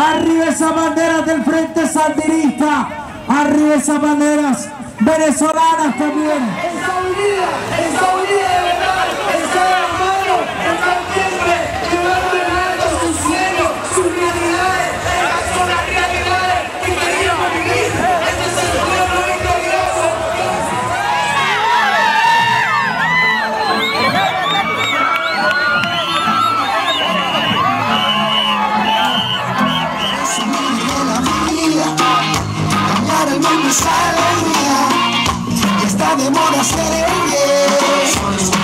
Arriba esas banderas del Frente Sandinista. Arriba esas banderas venezolanas también. sonrisa alegría, ya está de moda ser el